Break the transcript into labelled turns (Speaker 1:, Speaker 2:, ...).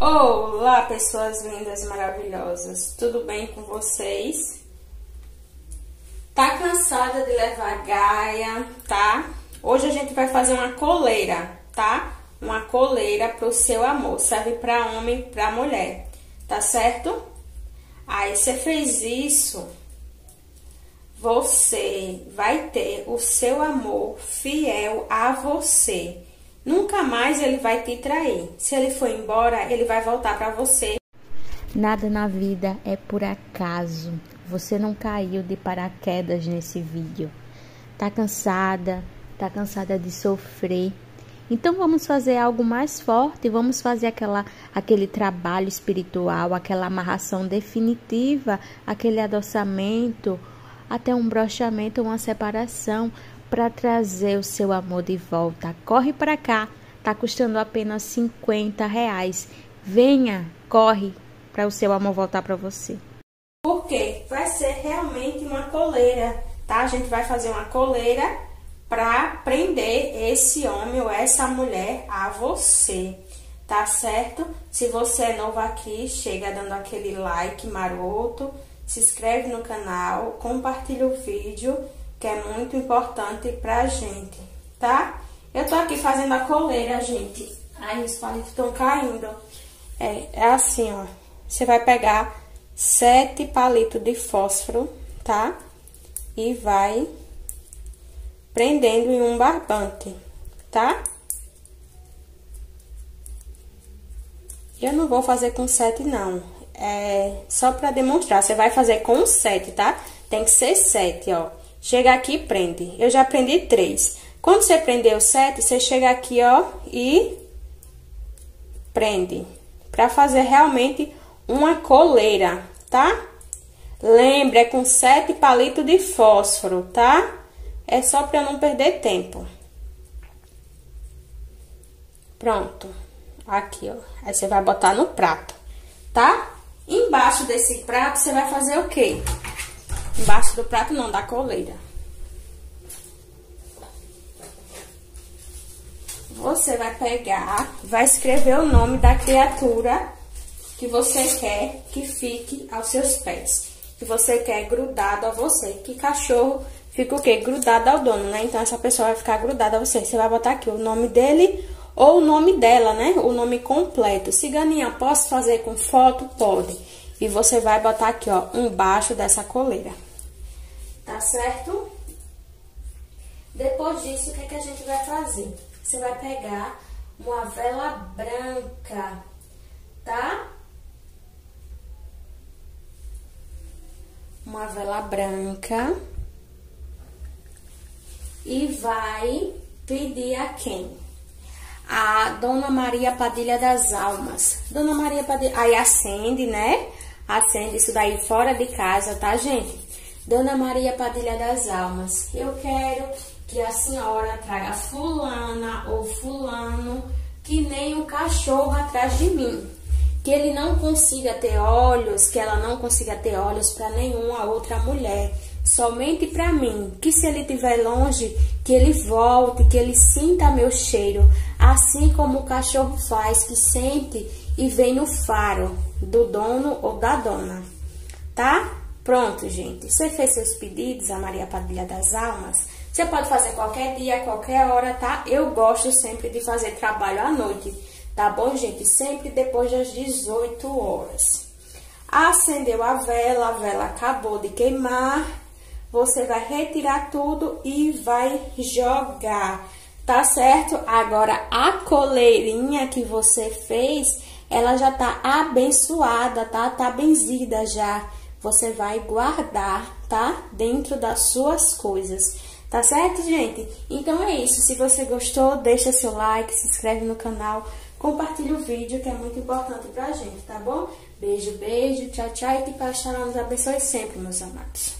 Speaker 1: Olá, pessoas lindas, maravilhosas. Tudo bem com vocês? Tá cansada de levar gaia, tá? Hoje a gente vai fazer uma coleira, tá? Uma coleira pro seu amor. Serve para homem, para mulher. Tá certo? Aí você fez isso, você vai ter o seu amor fiel a você. Nunca mais ele vai te trair. Se ele for embora, ele vai voltar para você.
Speaker 2: Nada na vida é por acaso. Você não caiu de paraquedas nesse vídeo. Tá cansada? Tá cansada de sofrer? Então vamos fazer algo mais forte, vamos fazer aquela, aquele trabalho espiritual, aquela amarração definitiva, aquele adoçamento, até um brochamento, uma separação, para trazer o seu amor de volta. Corre para cá, tá custando apenas 50 reais. Venha, corre para o seu amor voltar para você.
Speaker 1: Porque vai ser realmente uma coleira, tá? A gente vai fazer uma coleira para prender esse homem ou essa mulher a você, tá certo? Se você é novo aqui, chega dando aquele like maroto, se inscreve no canal, compartilha o vídeo que é muito importante pra gente, tá? Eu tô aqui fazendo a coleira, gente. Aí os palitos estão caindo. É, é assim, ó. Você vai pegar sete palitos de fósforo, tá? E vai prendendo em um barbante, tá? Eu não vou fazer com sete, não. É só pra demonstrar. Você vai fazer com sete, tá? Tem que ser sete, ó. Chega aqui e prende. Eu já prendi três. Quando você prendeu sete, você chega aqui, ó, e prende. Pra fazer realmente uma coleira, tá? Lembre, é com sete palitos de fósforo, tá? É só pra não perder tempo. Pronto. Aqui, ó. Aí você vai botar no prato, tá? Embaixo desse prato, você vai fazer o quê? Embaixo do prato não, da coleira. Você vai pegar, vai escrever o nome da criatura que você quer que fique aos seus pés. Que você quer grudado a você. Que cachorro fica o quê? Grudado ao dono, né? Então, essa pessoa vai ficar grudada a você. Você vai botar aqui o nome dele ou o nome dela, né? O nome completo. Ciganinha, posso fazer com foto? Pode. E você vai botar aqui, ó, embaixo dessa coleira tá certo? Depois disso, o que, é que a gente vai fazer? Você vai pegar uma vela branca, tá? Uma vela branca. E vai pedir a quem? A Dona Maria Padilha das Almas. Dona Maria Padilha... Aí acende, né? Acende isso daí fora de casa, tá, gente? Dona Maria Padilha das Almas, eu quero que a senhora traga fulana ou fulano que nem um cachorro atrás de mim. Que ele não consiga ter olhos, que ela não consiga ter olhos para nenhuma outra mulher, somente para mim. Que se ele estiver longe, que ele volte, que ele sinta meu cheiro, assim como o cachorro faz, que sente e vem no faro do dono ou da dona, tá? Pronto, gente. Você fez seus pedidos a Maria Padilha das Almas? Você pode fazer qualquer dia, qualquer hora, tá? Eu gosto sempre de fazer trabalho à noite, tá bom, gente? Sempre depois das 18 horas. Acendeu a vela, a vela acabou de queimar. Você vai retirar tudo e vai jogar, tá certo? Agora, a coleirinha que você fez, ela já tá abençoada, tá? Tá benzida já você vai guardar, tá? Dentro das suas coisas. Tá certo, gente? Então é isso. Se você gostou, deixa seu like, se inscreve no canal, compartilha o vídeo, que é muito importante pra gente, tá bom? Beijo, beijo, tchau, tchau e que Pai nos abençoe sempre, meus amados.